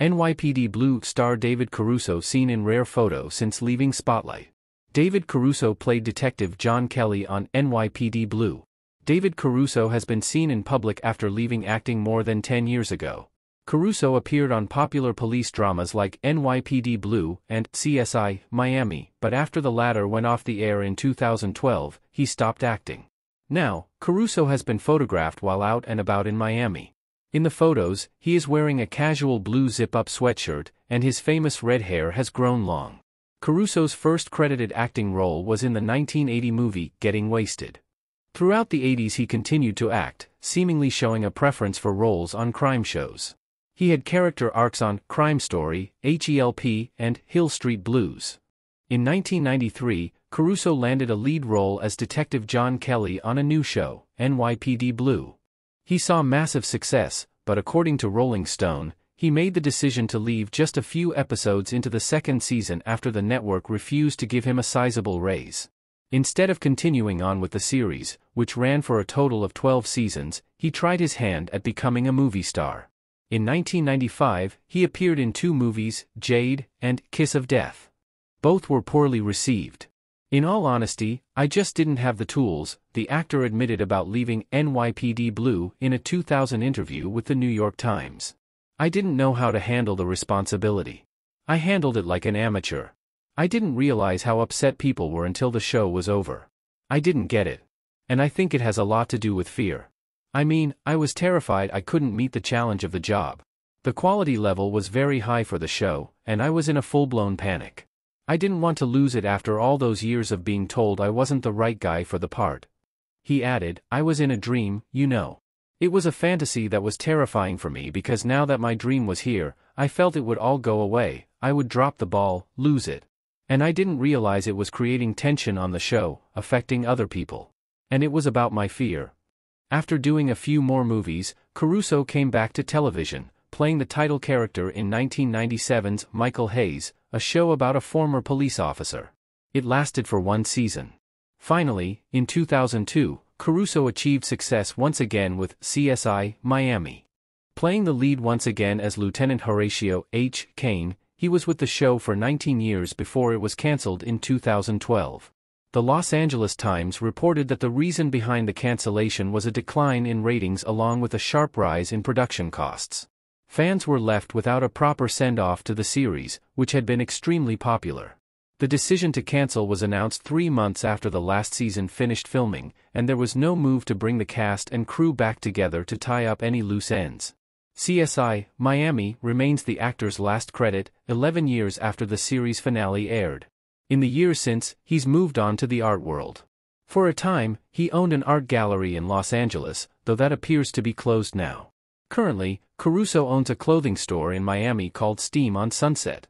NYPD Blue star David Caruso seen in rare photo since leaving Spotlight. David Caruso played Detective John Kelly on NYPD Blue. David Caruso has been seen in public after leaving acting more than 10 years ago. Caruso appeared on popular police dramas like NYPD Blue and CSI Miami, but after the latter went off the air in 2012, he stopped acting. Now, Caruso has been photographed while out and about in Miami. In the photos, he is wearing a casual blue zip-up sweatshirt, and his famous red hair has grown long. Caruso's first credited acting role was in the 1980 movie Getting Wasted. Throughout the 80s he continued to act, seemingly showing a preference for roles on crime shows. He had character arcs on Crime Story, HELP, and Hill Street Blues. In 1993, Caruso landed a lead role as Detective John Kelly on a new show, NYPD Blue. He saw massive success, but according to Rolling Stone, he made the decision to leave just a few episodes into the second season after the network refused to give him a sizable raise. Instead of continuing on with the series, which ran for a total of 12 seasons, he tried his hand at becoming a movie star. In 1995, he appeared in two movies, Jade and Kiss of Death. Both were poorly received. In all honesty, I just didn't have the tools, the actor admitted about leaving NYPD Blue in a 2000 interview with the New York Times. I didn't know how to handle the responsibility. I handled it like an amateur. I didn't realize how upset people were until the show was over. I didn't get it. And I think it has a lot to do with fear. I mean, I was terrified I couldn't meet the challenge of the job. The quality level was very high for the show, and I was in a full-blown panic. I didn't want to lose it after all those years of being told I wasn't the right guy for the part. He added, I was in a dream, you know. It was a fantasy that was terrifying for me because now that my dream was here, I felt it would all go away, I would drop the ball, lose it. And I didn't realize it was creating tension on the show, affecting other people. And it was about my fear. After doing a few more movies, Caruso came back to television, playing the title character in 1997's Michael Hayes, a show about a former police officer. It lasted for one season. Finally, in 2002, Caruso achieved success once again with CSI Miami. Playing the lead once again as Lieutenant Horatio H. Caine, he was with the show for 19 years before it was cancelled in 2012. The Los Angeles Times reported that the reason behind the cancellation was a decline in ratings along with a sharp rise in production costs. Fans were left without a proper send-off to the series, which had been extremely popular. The decision to cancel was announced three months after the last season finished filming, and there was no move to bring the cast and crew back together to tie up any loose ends. CSI Miami remains the actor's last credit, 11 years after the series finale aired. In the years since, he's moved on to the art world. For a time, he owned an art gallery in Los Angeles, though that appears to be closed now. Currently, Caruso owns a clothing store in Miami called Steam on Sunset.